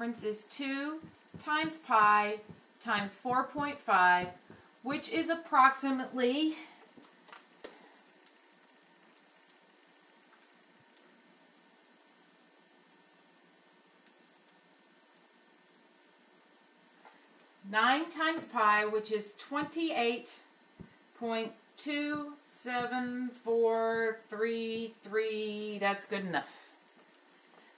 is 2 times pi times 4.5, which is approximately Nine times pi, which is twenty-eight point two seven four three three. That's good enough.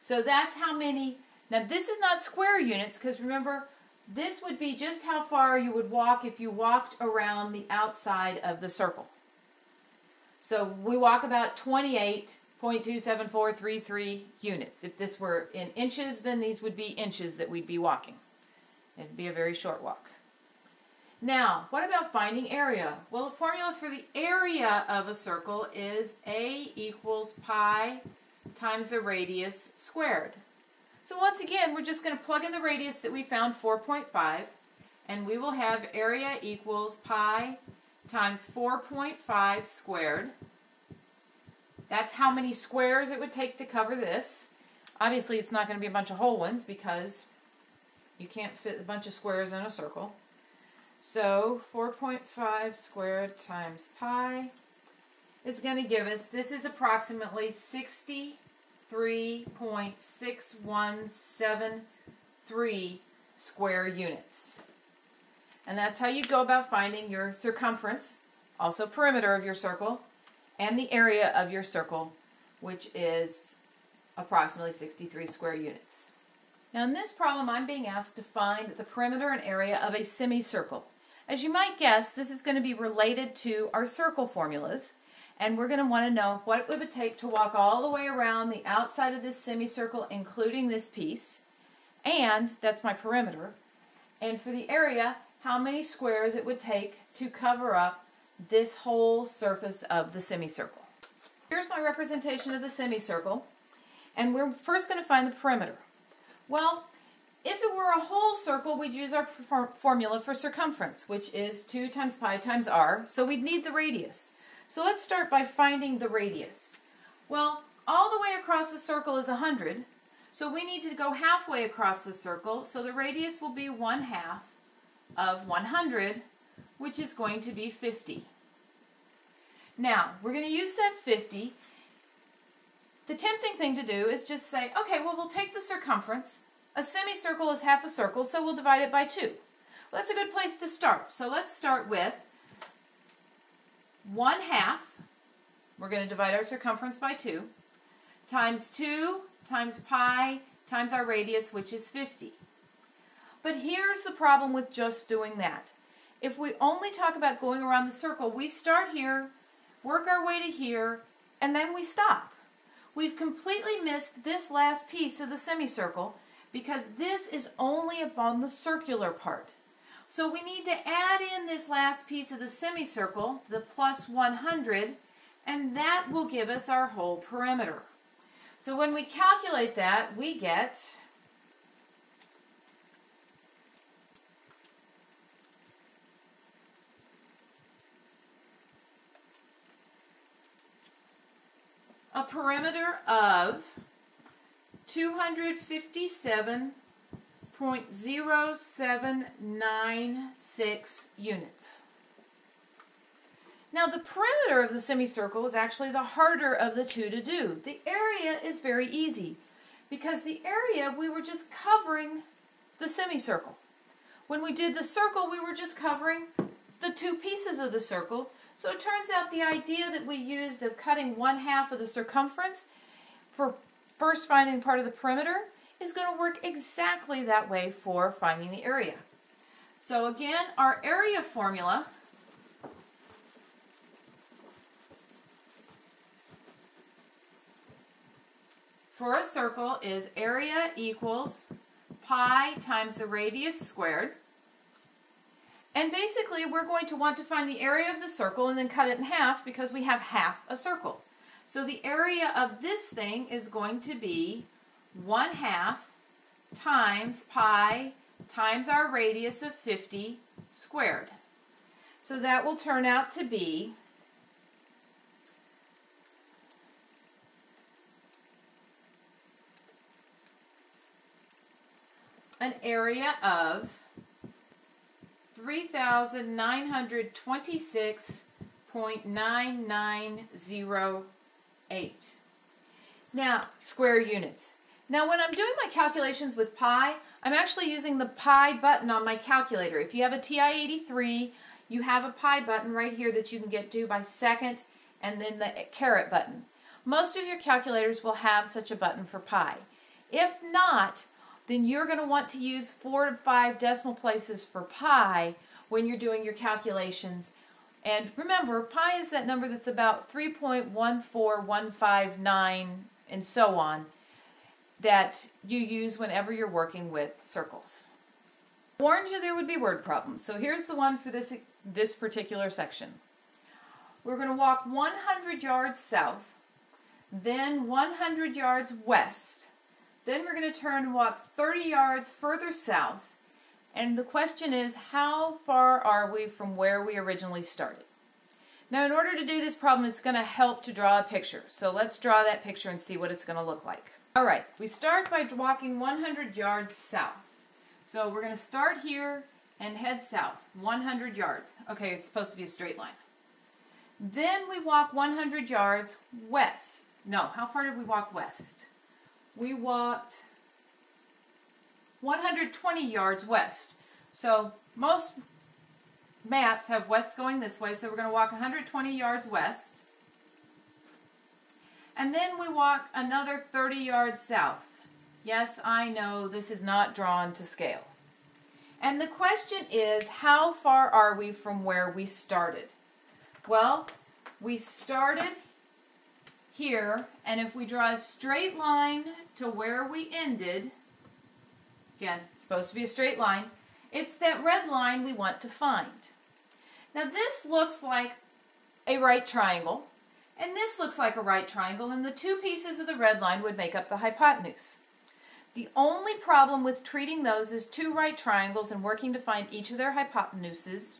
So that's how many. Now this is not square units because remember this would be just how far you would walk if you walked around the outside of the circle. So we walk about 28.27433 units. If this were in inches, then these would be inches that we'd be walking. It'd be a very short walk. Now, what about finding area? Well, the formula for the area of a circle is A equals pi times the radius squared. So once again, we're just going to plug in the radius that we found, 4.5, and we will have area equals pi times 4.5 squared. That's how many squares it would take to cover this. Obviously, it's not going to be a bunch of whole ones because you can't fit a bunch of squares in a circle. So 4.5 squared times pi is going to give us, this is approximately 63.6173 square units. And that's how you go about finding your circumference, also perimeter of your circle, and the area of your circle, which is approximately 63 square units. Now in this problem, I'm being asked to find the perimeter and area of a semicircle. As you might guess, this is going to be related to our circle formulas, and we're going to want to know what it would take to walk all the way around the outside of this semicircle, including this piece, and that's my perimeter, and for the area, how many squares it would take to cover up this whole surface of the semicircle. Here's my representation of the semicircle, and we're first going to find the perimeter. Well, if it were a whole circle, we'd use our formula for circumference, which is 2 times pi times r, so we'd need the radius. So let's start by finding the radius. Well, all the way across the circle is 100, so we need to go halfway across the circle, so the radius will be 1 half of 100, which is going to be 50. Now, we're going to use that 50 the tempting thing to do is just say, okay, well, we'll take the circumference. A semicircle is half a circle, so we'll divide it by 2. Well, that's a good place to start. So let's start with 1 half. We're going to divide our circumference by 2 times 2 times pi times our radius, which is 50. But here's the problem with just doing that. If we only talk about going around the circle, we start here, work our way to here, and then we stop. We've completely missed this last piece of the semicircle because this is only upon the circular part. So we need to add in this last piece of the semicircle, the plus 100, and that will give us our whole perimeter. So when we calculate that, we get a perimeter of 257.0796 units. Now the perimeter of the semicircle is actually the harder of the two to do. The area is very easy because the area we were just covering the semicircle. When we did the circle we were just covering the two pieces of the circle so it turns out the idea that we used of cutting one half of the circumference for first finding part of the perimeter is going to work exactly that way for finding the area. So again, our area formula for a circle is area equals pi times the radius squared. And basically, we're going to want to find the area of the circle and then cut it in half because we have half a circle. So the area of this thing is going to be 1 half times pi times our radius of 50 squared. So that will turn out to be an area of 3,926.9908. Now, square units. Now, when I'm doing my calculations with pi, I'm actually using the pi button on my calculator. If you have a TI-83, you have a pi button right here that you can get do by second and then the caret button. Most of your calculators will have such a button for pi. If not, then you're going to want to use four to five decimal places for pi when you're doing your calculations. And remember, pi is that number that's about 3.14159 and so on that you use whenever you're working with circles. I warned you there would be word problems, so here's the one for this, this particular section. We're going to walk 100 yards south, then 100 yards west, then we're going to turn and walk 30 yards further south, and the question is, how far are we from where we originally started? Now, in order to do this problem, it's going to help to draw a picture. So let's draw that picture and see what it's going to look like. All right, we start by walking 100 yards south. So we're going to start here and head south, 100 yards. Okay, it's supposed to be a straight line. Then we walk 100 yards west. No, how far did we walk west? We walked 120 yards west. So most maps have west going this way, so we're going to walk 120 yards west. And then we walk another 30 yards south. Yes, I know this is not drawn to scale. And the question is, how far are we from where we started? Well, we started here, and if we draw a straight line to where we ended, again, it's supposed to be a straight line, it's that red line we want to find. Now this looks like a right triangle, and this looks like a right triangle, and the two pieces of the red line would make up the hypotenuse. The only problem with treating those as two right triangles and working to find each of their hypotenuses,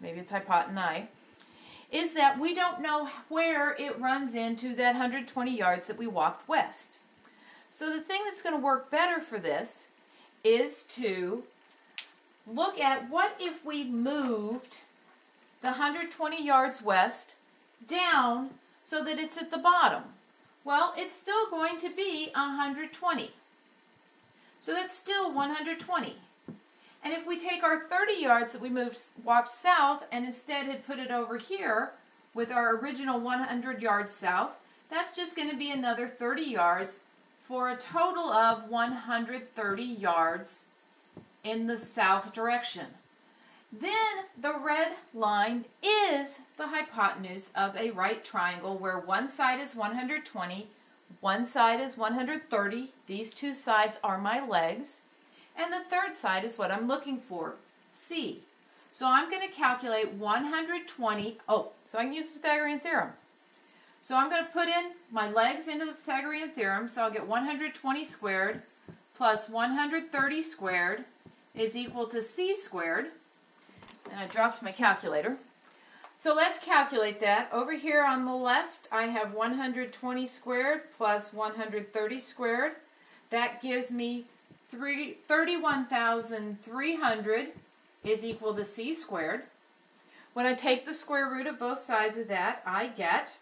maybe it's hypotenusae, is that we don't know where it runs into that 120 yards that we walked west. So the thing that's going to work better for this is to look at what if we moved the 120 yards west down so that it's at the bottom. Well, it's still going to be 120. So that's still 120. And if we take our 30 yards that we moved, walked south and instead had put it over here with our original 100 yards south, that's just going to be another 30 yards for a total of 130 yards in the south direction. Then the red line is the hypotenuse of a right triangle where one side is 120, one side is 130. These two sides are my legs. And the third side is what I'm looking for, C. So I'm going to calculate 120. Oh, so I can use the Pythagorean theorem. So I'm going to put in my legs into the Pythagorean theorem. So I'll get 120 squared plus 130 squared is equal to c squared. And I dropped my calculator. So let's calculate that. Over here on the left, I have 120 squared plus 130 squared. That gives me 31,300 is equal to c squared. When I take the square root of both sides of that, I get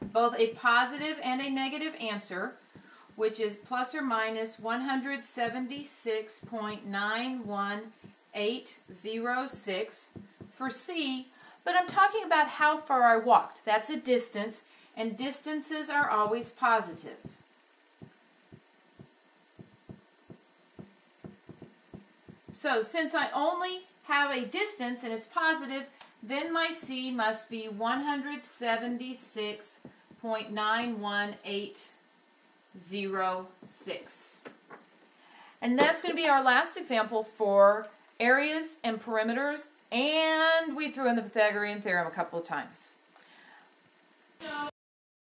both a positive and a negative answer, which is plus or minus 176.91806 for C, but I'm talking about how far I walked. That's a distance, and distances are always positive. So since I only have a distance and it's positive, then my C must be 176.91806. And that's going to be our last example for areas and perimeters, and we threw in the Pythagorean theorem a couple of times.